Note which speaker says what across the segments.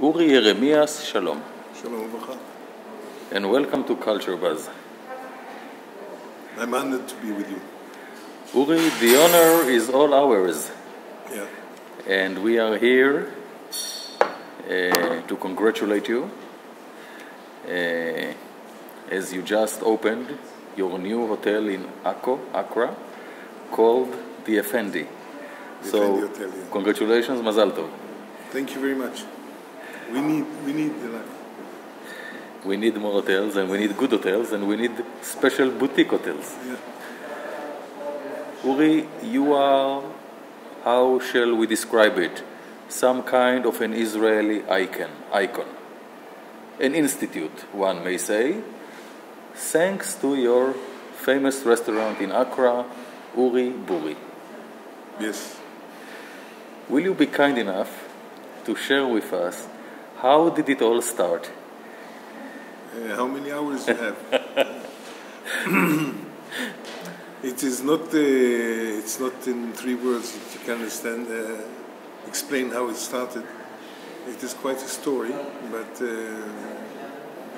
Speaker 1: Uri Yeremias, Shalom,
Speaker 2: Shalom Uvracha.
Speaker 1: and welcome to Culture Buzz.
Speaker 2: I'm honored to be with you.
Speaker 1: Uri, the honor is all ours,
Speaker 2: Yeah.
Speaker 1: and we are here uh, to congratulate you uh, as you just opened your new hotel in Akko, Acre, called the Efendi.
Speaker 2: The
Speaker 1: so,
Speaker 2: Efendi Hotel, yeah.
Speaker 1: congratulations, Mazal Tov.
Speaker 2: Thank you very much. We need we need luck.
Speaker 1: We need more hotels, and we need good hotels, and we need special boutique hotels.
Speaker 2: Yeah.
Speaker 1: Uri, you are, how shall we describe it? Some kind of an Israeli icon, icon, an institute, one may say, thanks to your famous restaurant in Acre, Uri Buri.
Speaker 2: Yes.
Speaker 1: Will you be kind enough to share with us how did it all start?
Speaker 2: Uh, how many hours you have? it is not. Uh, it's not in three words that you can understand. Uh, explain how it started. It is quite a story, but uh,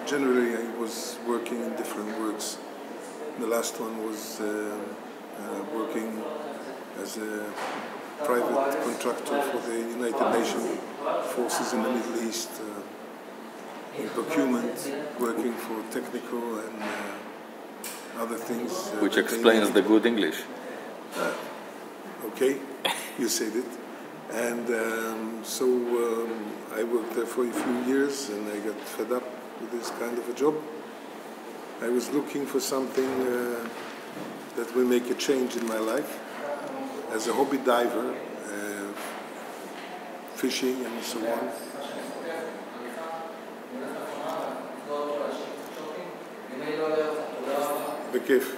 Speaker 2: generally I was working in different works. The last one was uh, uh, working as a private contractor for the United Nations forces in the Middle East. Uh, in procurement, working for technical and uh, other things. uh,
Speaker 1: Which explains the good English.
Speaker 2: Okay, you said it. And um, so um, I worked there for a few years and I got fed up with this kind of a job. I was looking for something uh, that will make a change in my life. As a hobby diver, uh, fishing and so on. The gift.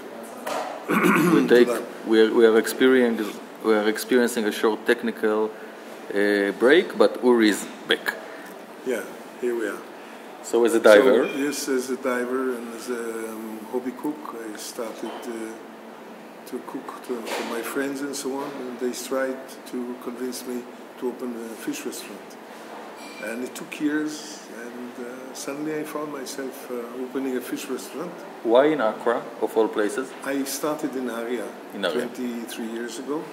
Speaker 1: we take we are, we are experiencing we are experiencing a short technical uh, break, but Uri is back.
Speaker 2: Yeah, here we are.
Speaker 1: So as a diver.
Speaker 2: So, yes, as a diver and as a um, hobby cook, I started uh, to cook to, for my friends and so on, and they tried to convince me to open a fish restaurant. And it took years, and uh, suddenly I found myself uh, opening a fish restaurant.
Speaker 1: why in Acre of all places?
Speaker 2: I started in Nahariya
Speaker 1: In Nahariya.
Speaker 2: 23 years ago,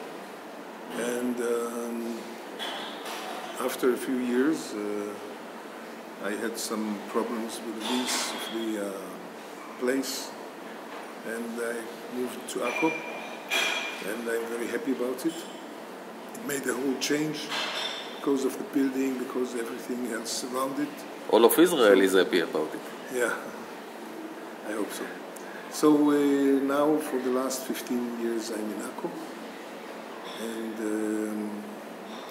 Speaker 2: and um, after a few years, uh, I had some problems with the lease of the uh, place, and I moved to Akko, and I'm very happy about it. Made a whole change because of the building, because everything else around it.
Speaker 1: All of Israel is happy about it.
Speaker 2: Yeah, I hope so. So uh, now, for the last 15 years, I'm in Akko, and um,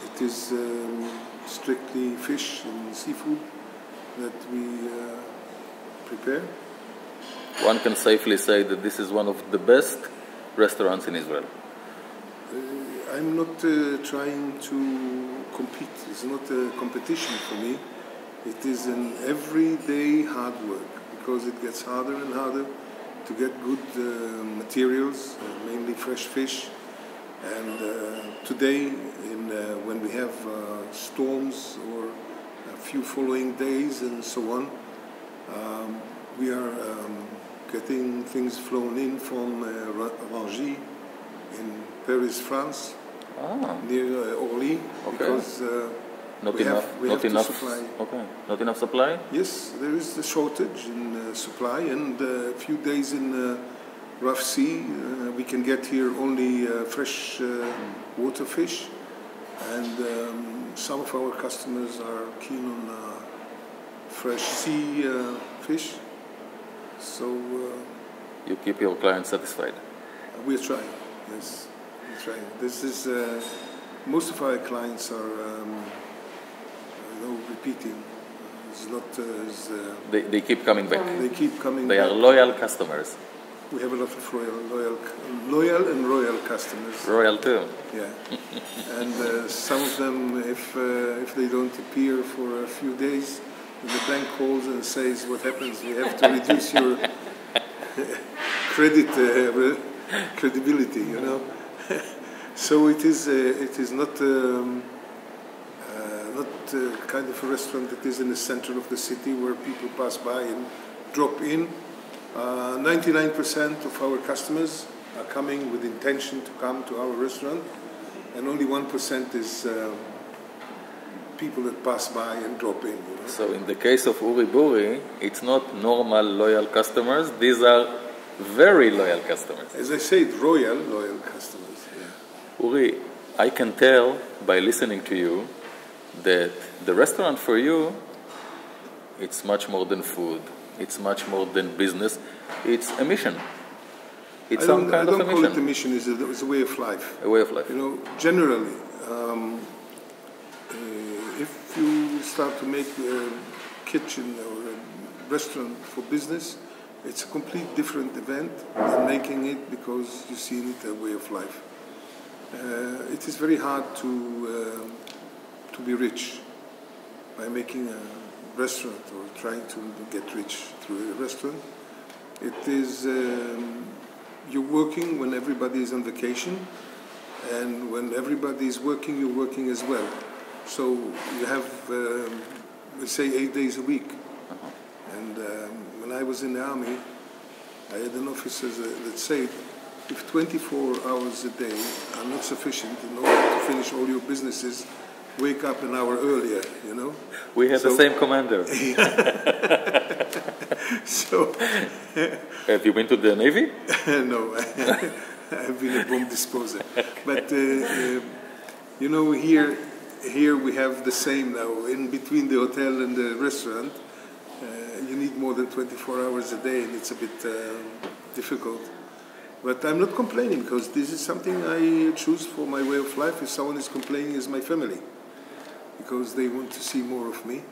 Speaker 2: it is um, strictly fish and seafood that we uh, prepare.
Speaker 1: One can safely say that this is one of the best restaurants in Israel.
Speaker 2: Uh, I'm not uh, trying to compete. It's not a competition for me. It is an everyday hard work because it gets harder and harder to get good uh, materials, uh, mainly fresh fish. And uh, today, in, uh, when we have uh, storms or a few following days and so on, um, we are um, getting things flown in from uh, Ra- Rungis in Paris, France,
Speaker 1: Ah,
Speaker 2: near uh, Orly,
Speaker 1: Okay.
Speaker 2: because uh,
Speaker 1: not
Speaker 2: we
Speaker 1: enough.
Speaker 2: have, we
Speaker 1: not
Speaker 2: have to
Speaker 1: enough.
Speaker 2: supply.
Speaker 1: Okay, not enough supply.
Speaker 2: Yes, there is a shortage in uh, supply, and uh, a few days in uh, rough sea, uh, we can get here only uh, fresh uh, water fish, and um, some of our customers are keen on uh, fresh sea uh, fish. So uh,
Speaker 1: You keep your clients satisfied.
Speaker 2: we're trying. Yes, we're trying. This is uh, most of our clients are, um, know, repeating. It's not. It's, uh,
Speaker 1: They, they keep coming back.
Speaker 2: they keep coming.
Speaker 1: They
Speaker 2: back.
Speaker 1: are loyal customers.
Speaker 2: We have a lot of royal, loyal, loyal and royal customers.
Speaker 1: Royal too.
Speaker 2: Yeah, and uh, some of them, if uh, if they don't appear for a few days, the bank calls and says, "What happens? We have to reduce your credit uh, credibility." You know. so it is. Uh, it is not. Um, uh, not a kind of a restaurant that is in the center of the city where people pass by and drop in. Uh, 99% of our customers are coming with intention to come to our restaurant, and only 1% is uh, people that pass by and drop in. You know?
Speaker 1: So in the case of Uri Buri, it's not normal loyal customers. These are very loyal customers.
Speaker 2: As I said, royal loyal customers.
Speaker 1: Uri, I can tell by listening to you that the restaurant for you, it's much more than food. It's much more than business. It's a mission. It's
Speaker 2: I
Speaker 1: some kind
Speaker 2: I don't
Speaker 1: of a
Speaker 2: call
Speaker 1: mission.
Speaker 2: it a mission, it's a, it's a way of life.
Speaker 1: a way of life.
Speaker 2: You know, generally, um, uh, if you start to make a kitchen or a restaurant for business, it's a complete different event than making it because you see it a way of life. Uh, it is very hard to um to be rich by making a restaurant or trying to get rich through a restaurant. It is um, you're working when everybody is on vacation, and when everybody is working, you're working as well. So you have, um, we say, eight days a week. And um, when I was in the army, I had an officer that said, if 24 hours a day are not sufficient in order to finish all your businesses, wake up an hour earlier, you know?
Speaker 1: We have the same commander.
Speaker 2: So,
Speaker 1: have you been to the Navy?
Speaker 2: no, I've been a bomb disposer. But, uh, uh, you know, here, here we have the same now. In between the hotel and the restaurant, uh, you need more than 24 hours a day, and it's a bit uh, difficult. But I'm not complaining because this is something I choose for my way of life. If someone is complaining, is my family because they want to see more of me.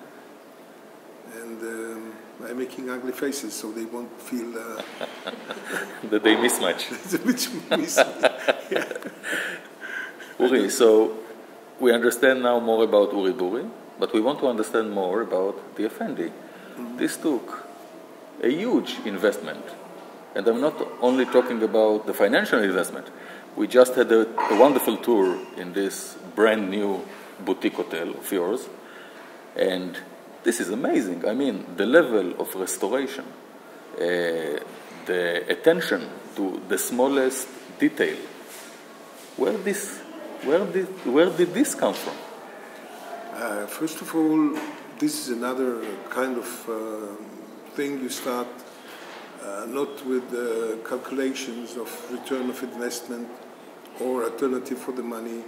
Speaker 2: And um, I'm making ugly faces so they won't feel uh,
Speaker 1: that they miss much.
Speaker 2: a bit.
Speaker 1: Uri, so we understand now more about Uri Buri, but we want to understand more about the Efendi. This took a huge investment. And I'm not only talking about the financial investment. We just had a, a wonderful tour in this brand new boutique hotel of yours. And this is amazing. I mean, the level of restoration, uh, the attention to the smallest detail. Where this, where did, where did this come from?
Speaker 2: Uh, first of all, this is another kind of uh, thing you start uh, not with uh, calculations of return of investment or alternative for the money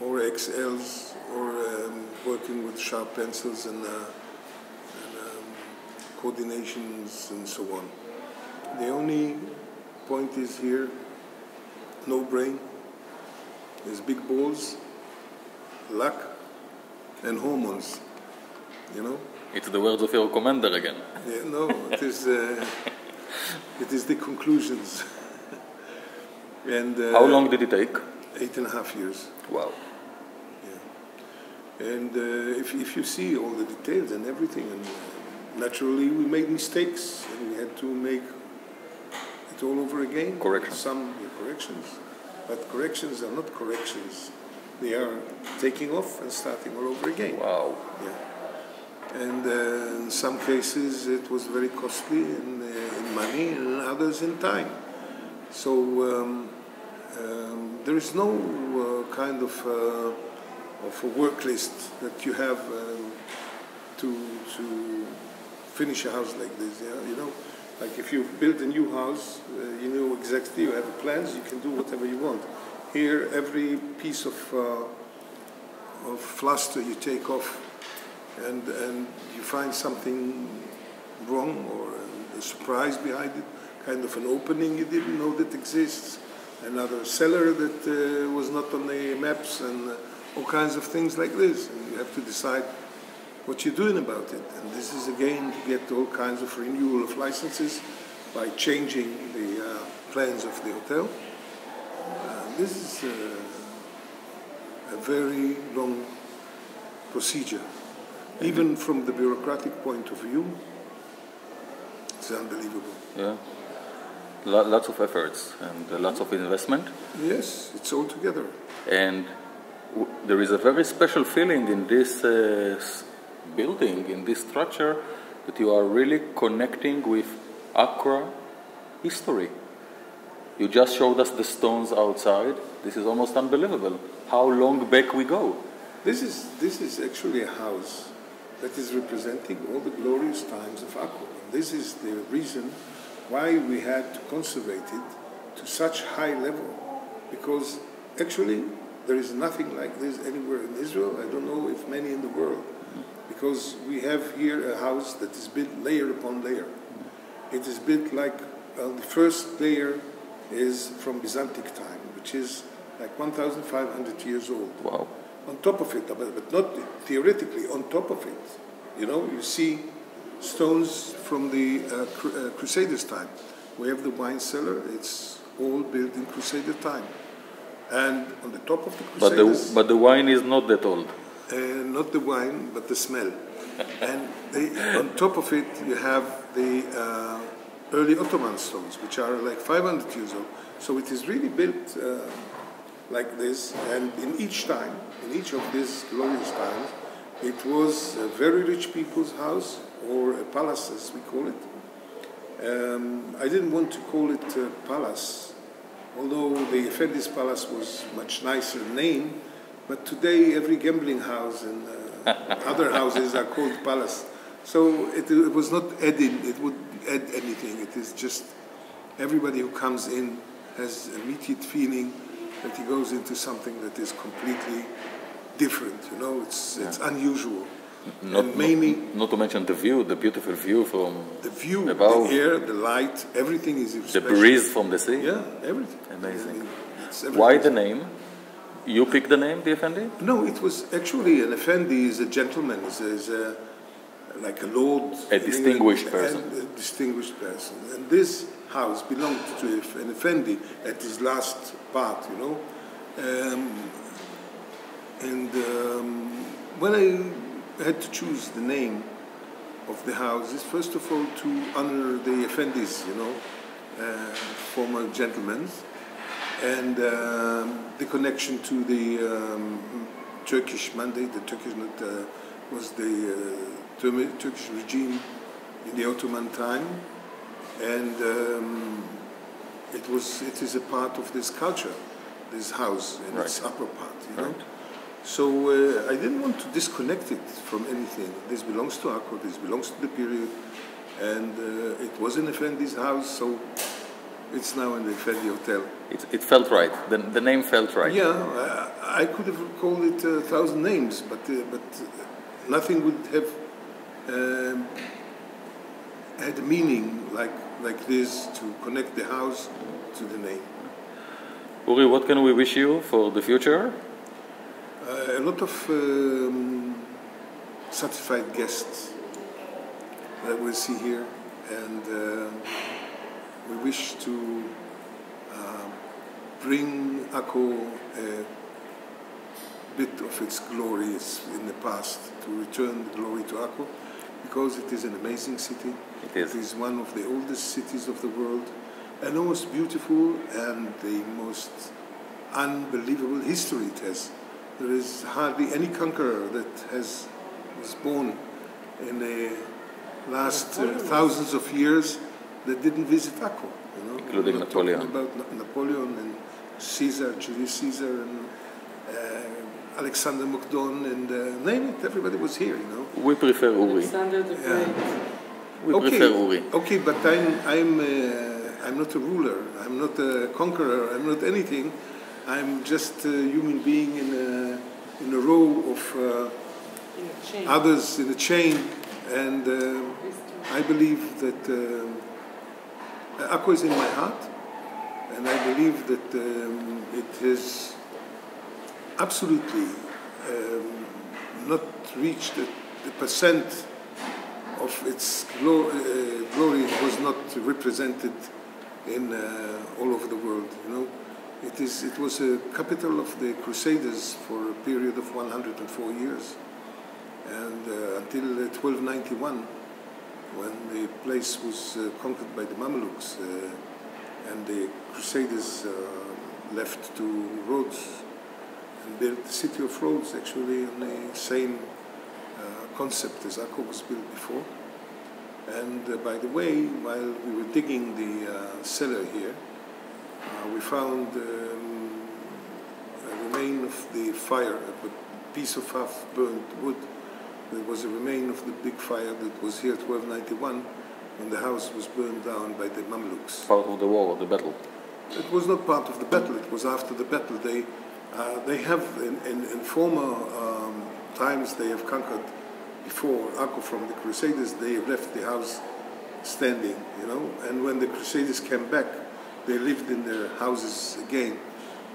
Speaker 2: or XLs or um, working with sharp pencils and, uh, and um, coordinations and so on. The only point is here no brain, there's big balls, luck, and hormones. You know?
Speaker 1: It's the words of your commander again.
Speaker 2: Yeah, no, it is. Uh, it is the conclusions. and uh,
Speaker 1: How long did it take?
Speaker 2: Eight and a half years.
Speaker 1: Wow.
Speaker 2: And uh, if, if you see all the details and everything, and uh, naturally we made mistakes, and we had to make it all over again.
Speaker 1: Corrections.
Speaker 2: Some corrections, but corrections are not corrections. They are taking off and starting all over again.
Speaker 1: Wow.
Speaker 2: Yeah. And uh, in some cases it was very costly in, uh, in money, and others in time. So um, um, there is no uh, kind of uh, of a work list that you have um, to to finish a house like this. Yeah, you know, like if you build a new house, uh, you know exactly you have plans. You can do whatever you want. Here, every piece of uh, of plaster you take off and, and you find something wrong or a, surprise behind it, kind of an opening you didn't know that exists, another cellar that uh, was not on the maps, and uh, all kinds of things like this. And you have to decide what you're doing about it. And this is again to get all kinds of renewal of licenses by changing the uh, plans of the hotel. Uh, this is uh, a very long procedure. Even from the bureaucratic point of view, it's unbelievable.
Speaker 1: Yeah. Lo- lots of efforts and uh, lots of investment.
Speaker 2: Yes, it's all together.
Speaker 1: And w- there is a very special feeling in this uh, s- building, in this structure, that you are really connecting with Acre history. You just showed us the stones outside. This is almost unbelievable. How long back we go?
Speaker 2: This is, this is actually a house that is representing all the glorious times of Akko. And this is the reason why we had to conservate it to such high level. Because actually, there is nothing like this anywhere in Israel. I don't know if many in the world. Because we have here a house that is built layer upon layer. It is built like uh, the first layer is from Byzantic time, which is like 1,500 years old
Speaker 1: Wow.
Speaker 2: On top of it, but, not theoretically, on top of it. You know, you see stones from the uh, cru- uh, Crusaders' time. We have the wine cellar, it's all built in Crusader time. And on the top of the Crusaders...
Speaker 1: But the, but the wine is not that old.
Speaker 2: uh, not the wine, but the smell. and they, on top of it, you have the uh, early Ottoman stones, which are like 500 years old. So it is really built uh, like this. And in each time, in each of these glorious times, it was a very rich people's house or a palace, as we call it. Um, I didn't want to call it a palace, although the Effendi's Palace was much nicer name. But today, every gambling house and uh, other houses are called palace. So it, it was not adding, it would add anything. It is just everybody who comes in has a immediate feeling that he goes into something that is completely different. You know, it's, it's unusual.
Speaker 1: Not,
Speaker 2: mainly
Speaker 1: not, not to mention the view, the beautiful view from
Speaker 2: the view,
Speaker 1: above.
Speaker 2: the air, the light, everything is
Speaker 1: the breeze from the sea.
Speaker 2: Yeah, everything.
Speaker 1: Amazing.
Speaker 2: It's
Speaker 1: Why the name? You picked the name, the Efendi?
Speaker 2: No, it was actually an effendi is a gentleman, is a, is a like a lord,
Speaker 1: A distinguished person.
Speaker 2: a distinguished person. And this house belonged to an effendi at his last part, you know. Um, and um, when I had to choose the name of the house, is first of all to honor the effendis, you know, uh, former gentlemen and um, the connection to the um, Turkish mandate, the Turkish uh, was the uh, Turkish regime in the Ottoman time, and um, it was it is a part of this culture, this house and its upper part, you know. So uh, I didn't want to disconnect it from anything. This belongs to Akko, this belongs to the period, and uh, it was in Effendi's house, so it's now in the Efendi Hotel.
Speaker 1: It, it felt right. The, the name felt right.
Speaker 2: Yeah, I, I could have called it a thousand names, but uh, but uh, nothing would have um, had a meaning like like this to connect the house to the name.
Speaker 1: Uri, what can we wish you for the future?
Speaker 2: Uh, a lot of um, satisfied guests that we'll see here, and uh, we wish to uh, bring Akko a bit of its glories in the past, to return the glory to Akko, because it is an amazing city.
Speaker 1: It is.
Speaker 2: It is one of the oldest cities of the world, and the most beautiful and the most unbelievable history it has. There is hardly any conqueror that has was born in the last uh, thousands of years that didn't visit Akko. You know,
Speaker 1: Including Napoleon.
Speaker 2: About Na- Napoleon and Caesar, Julius Caesar, and uh, Alexander Macedon, and uh, name it. Everybody was here. You know.
Speaker 1: We prefer Uri.
Speaker 3: Alexander the
Speaker 2: Yeah.
Speaker 3: Great.
Speaker 1: We
Speaker 2: okay.
Speaker 1: prefer Uri.
Speaker 2: Okay, but I'm I'm uh, I'm not a ruler. I'm not a conqueror. I'm not anything. I'm just a human being in a in a row of uh,
Speaker 3: In a chain.
Speaker 2: others in a chain, and uh, I believe that um, Akko is in my heart, and I believe that um, it has absolutely um, not reached the, the percent of its glo- uh, glory was not represented in uh, all over the world. You know, it is it was a capital of the Crusaders for a period of 104 years, and uh, until uh, 1291, when the place was uh, conquered by the Mamluks uh, and the Crusaders uh, left to Rhodes. And built the city of Rhodes actually on the same uh, concept as Akko was built before. And uh, by the way, while we were digging the uh, cellar here, uh, we found um, a remain of the fire, a piece of half burnt wood. There was a remain of the big fire that was here 1291 when the house was burned down by the Mamluks.
Speaker 1: Part of the war, the battle.
Speaker 2: It was not part of the battle. It was after the battle. They uh, they have in, in, in former um, times they have conquered before Akko from the Crusaders. They left the house standing, you know. And when the Crusaders came back, they lived in their houses again.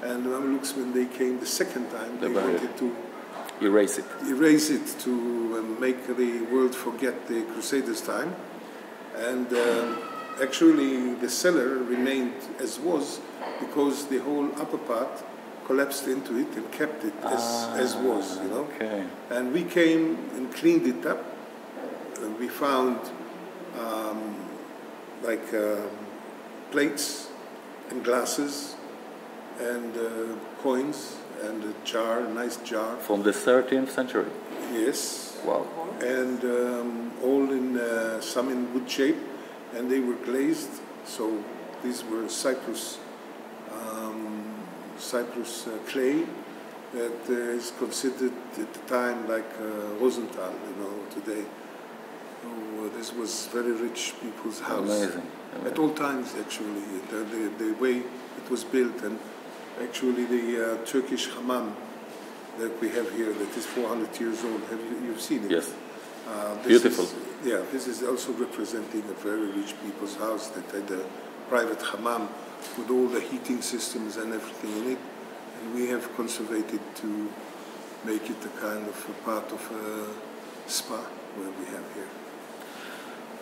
Speaker 2: And the Mamluks, when they came the second time, they wanted to
Speaker 1: Erase it.
Speaker 2: erase it to um, make the world forget the Crusaders' time. And um, actually, the cellar remained as was because the whole upper part collapsed into it and kept it as, as was, you know.
Speaker 1: Okay.
Speaker 2: And we came and cleaned it up. And we found um, like um, plates and glasses and uh, coins and a jar, a nice jar.
Speaker 1: From the 13th century.
Speaker 2: Yes,
Speaker 1: Wow.
Speaker 2: and um, all in uh, some in wood shape, and they were glazed. So these were Cyprus, Cyprus uh, clay that uh, is considered at the time like uh, Rosenthal, you know, today. So uh, this was very rich people's house.
Speaker 1: Amazing.
Speaker 2: At all times, actually, the, the, the way it was built, and actually the uh, Turkish hammam that we have here, that is 400 years old. Have you you've seen it?
Speaker 1: Yes.
Speaker 2: Uh, this
Speaker 1: Beautiful.
Speaker 2: Is, yeah, this is also representing a very rich people's house that had a private hammam with all the heating systems and everything in it, and we have conservated to make it a kind of a part of a spa where we have here.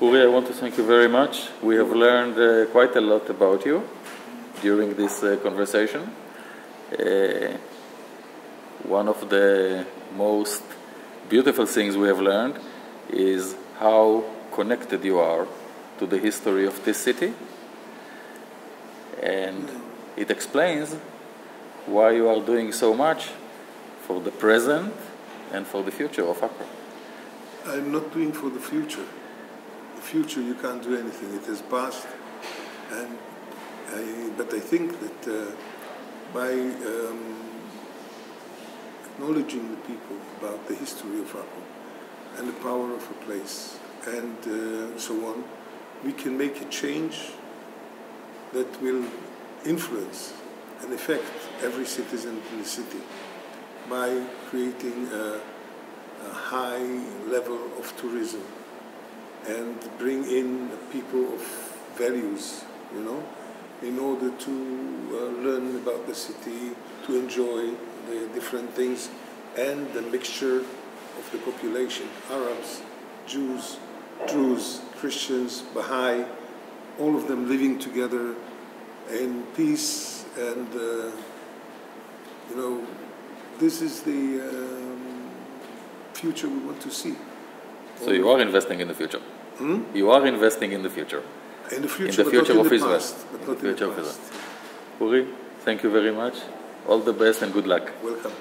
Speaker 1: Uri, I want to thank you very much. We have learned uh, quite a lot about you during this uh, conversation. Uh, one of the most beautiful things we have learned is how connected you are to the history of this city. And it explains why you are doing so much for the present and for the future of Acre.
Speaker 2: I'm not doing for the future. The future, you can't do anything. It has passed, and I, but I think that uh, by um, acknowledging the people about the history of Akko and the power of a place and uh, so on, we can make a change that will influence and affect every citizen in the city by creating a, a high level of tourism and bring in people of values, you know, in order to uh, learn about the city, to enjoy the different things, and the mixture of the population Arabs, Jews, Druze, Christians, Baha'i, all of them living together in peace and, uh, you know, this is the um, future we want to see.
Speaker 1: So you are investing in the future.
Speaker 2: Hmm?
Speaker 1: You are investing in the future.
Speaker 2: In the future,
Speaker 1: in the future of
Speaker 2: the
Speaker 1: Israel.
Speaker 2: past.
Speaker 1: In the
Speaker 2: in the
Speaker 1: of
Speaker 2: past.
Speaker 1: Israel. Uri, thank you very much. All the best and good luck.
Speaker 2: Welcome.